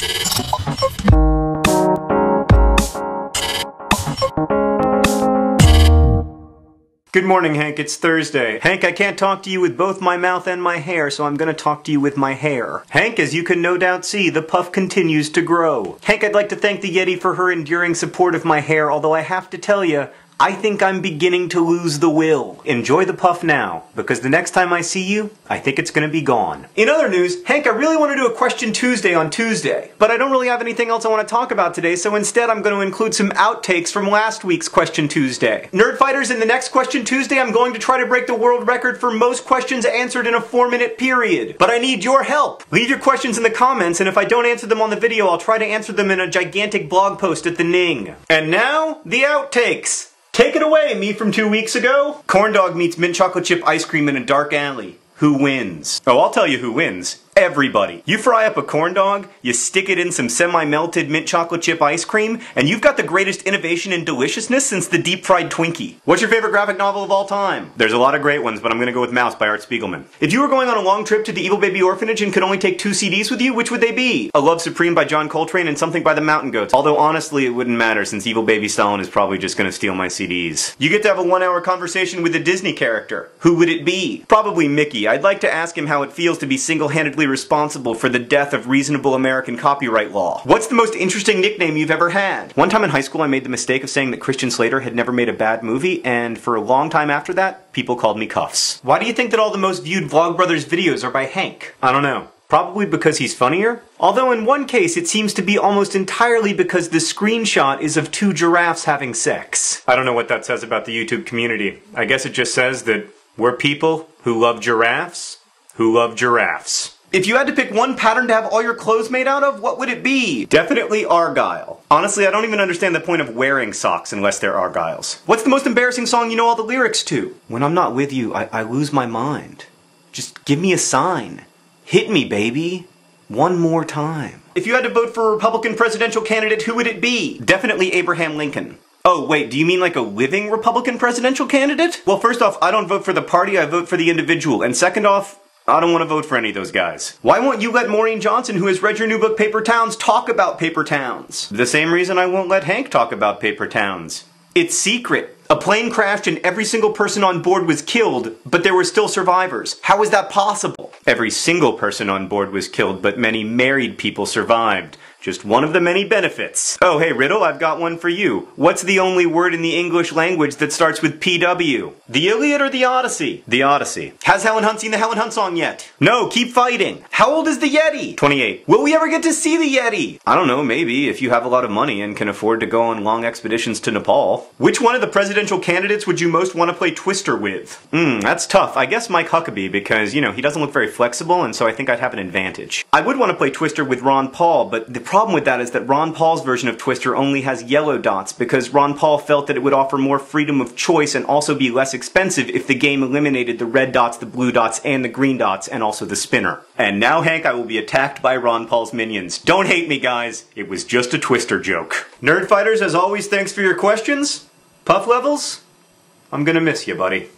Good morning, Hank. It's Thursday. Hank, I can't talk to you with both my mouth and my hair, so I'm gonna talk to you with my hair. Hank, as you can no doubt see, the puff continues to grow. Hank, I'd like to thank the Yeti for her enduring support of my hair, although I have to tell you, I think I'm beginning to lose the will. Enjoy the puff now, because the next time I see you, I think it's gonna be gone. In other news, Hank, I really want to do a Question Tuesday on Tuesday, but I don't really have anything else I want to talk about today, so instead I'm going to include some outtakes from last week's Question Tuesday. Nerdfighters, in the next Question Tuesday, I'm going to try to break the world record for most questions answered in a four minute period. But I need your help. Leave your questions in the comments, and if I don't answer them on the video, I'll try to answer them in a gigantic blog post at the Ning. And now, the outtakes. Take it away, me from two weeks ago. Corn dog meets mint chocolate chip ice cream in a dark alley. Who wins? Oh, I'll tell you who wins everybody. You fry up a corn dog, you stick it in some semi-melted mint chocolate chip ice cream, and you've got the greatest innovation in deliciousness since the deep fried Twinkie. What's your favorite graphic novel of all time? There's a lot of great ones, but I'm gonna go with Maus by Art Spiegelman. If you were going on a long trip to the Evil Baby Orphanage and could only take two CDs with you, which would they be? A Love Supreme by John Coltrane and something by the Mountain Goats. Although honestly, it wouldn't matter since Evil Baby Stalin is probably just gonna steal my CDs. You get to have a one hour conversation with a Disney character. Who would it be? Probably Mickey. I'd like to ask him how it feels to be single-handedly responsible for the death of reasonable American copyright law. What's the most interesting nickname you've ever had? One time in high school I made the mistake of saying that Christian Slater had never made a bad movie, and for a long time after that, people called me Cuffs. Why do you think that all the most viewed Vlogbrothers videos are by Hank? I don't know. Probably because he's funnier? Although in one case it seems to be almost entirely because the screenshot is of two giraffes having sex. I don't know what that says about the YouTube community. I guess it just says that we're people who love giraffes, who love giraffes. If you had to pick one pattern to have all your clothes made out of, what would it be? Definitely Argyle. Honestly, I don't even understand the point of wearing socks unless they're Argyles. What's the most embarrassing song you know all the lyrics to? When I'm not with you, I, I lose my mind. Just give me a sign. Hit me, baby. One more time. If you had to vote for a Republican presidential candidate, who would it be? Definitely Abraham Lincoln. Oh, wait, do you mean like a living Republican presidential candidate? Well, first off, I don't vote for the party, I vote for the individual. And second off, I don't want to vote for any of those guys. Why won't you let Maureen Johnson, who has read your new book Paper Towns, talk about Paper Towns? The same reason I won't let Hank talk about Paper Towns. It's secret. A plane crashed and every single person on board was killed, but there were still survivors. How is that possible? Every single person on board was killed, but many married people survived. Just one of the many benefits. Oh, hey, Riddle, I've got one for you. What's the only word in the English language that starts with PW? The Iliad or the Odyssey? The Odyssey. Has Helen Hunt seen the Helen Hunt song yet? No, keep fighting. How old is the Yeti? 28. Will we ever get to see the Yeti? I don't know, maybe, if you have a lot of money and can afford to go on long expeditions to Nepal. Which one of the presidential candidates would you most want to play Twister with? Hmm, that's tough. I guess Mike Huckabee, because, you know, he doesn't look very flexible, and so I think I'd have an advantage. I would want to play Twister with Ron Paul, but the problem with that is that Ron Paul's version of Twister only has yellow dots because Ron Paul felt that it would offer more freedom of choice and also be less expensive if the game eliminated the red dots, the blue dots, and the green dots, and also the spinner. And now, Hank, I will be attacked by Ron Paul's minions. Don't hate me, guys. It was just a Twister joke. Nerdfighters, as always, thanks for your questions. Puff Levels, I'm gonna miss you, buddy.